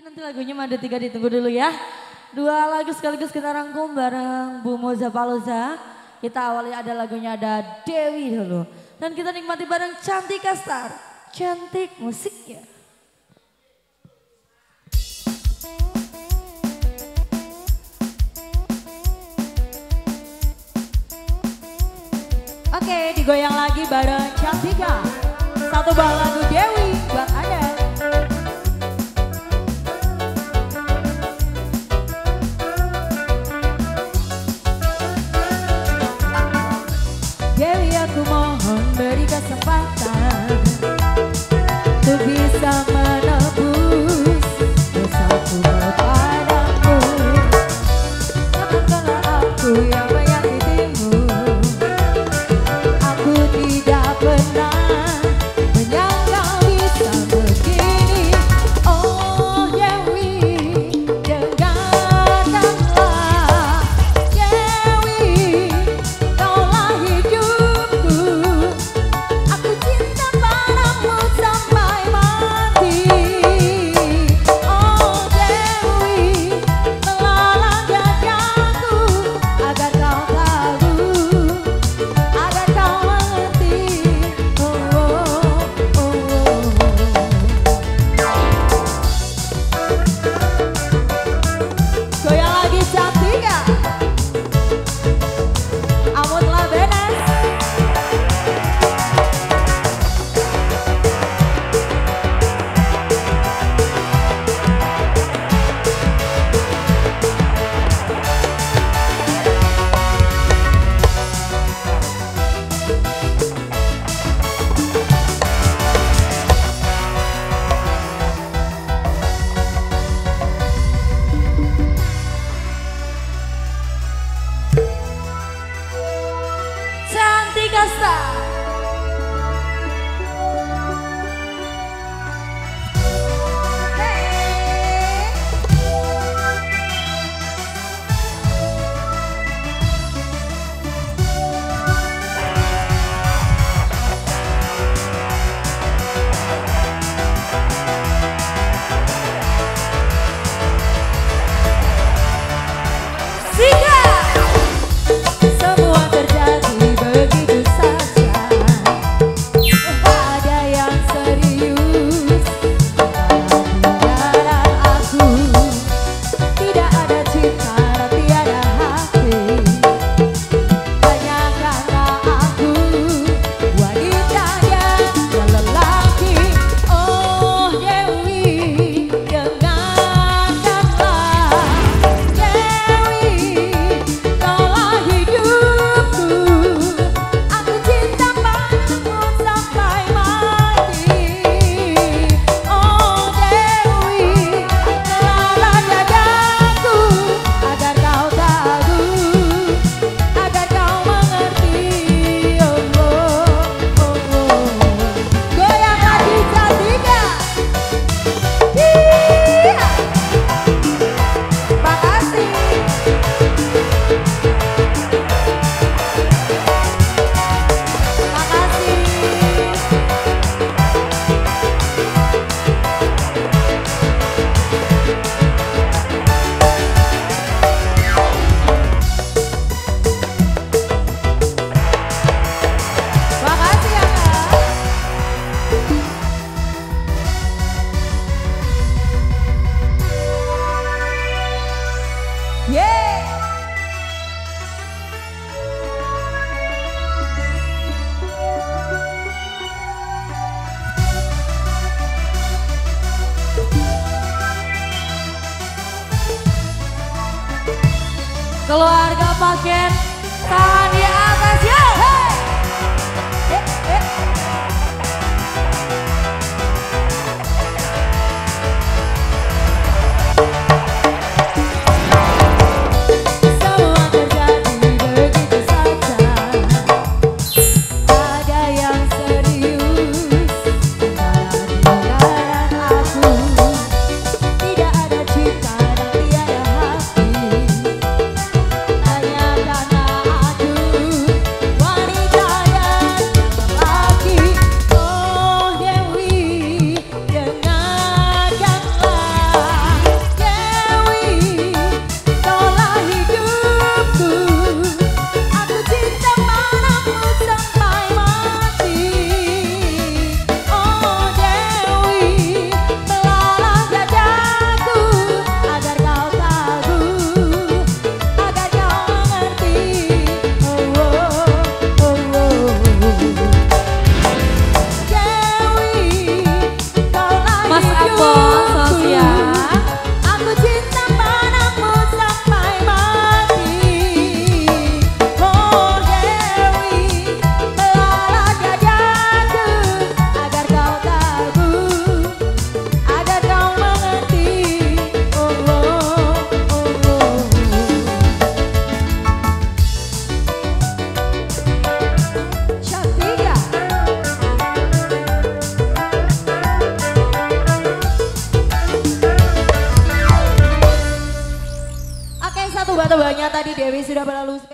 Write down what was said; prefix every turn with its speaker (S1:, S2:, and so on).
S1: Mungkin nanti lagunya Mada tiga ditunggu dulu ya. Dua lagu sekaligus kita rangkum bareng Bu Moza Paloza. Kita awali ada lagunya ada Dewi dulu. Dan kita nikmati bareng Cantik Kastar. Cantik musiknya. Oke, digoyang lagi bareng Cantika. Satu bal lagu Dewi. kesempatan Untuk bisa menebus dosaku lepas Dasta. Keluarga paket tahan Dewi sudah berlalu.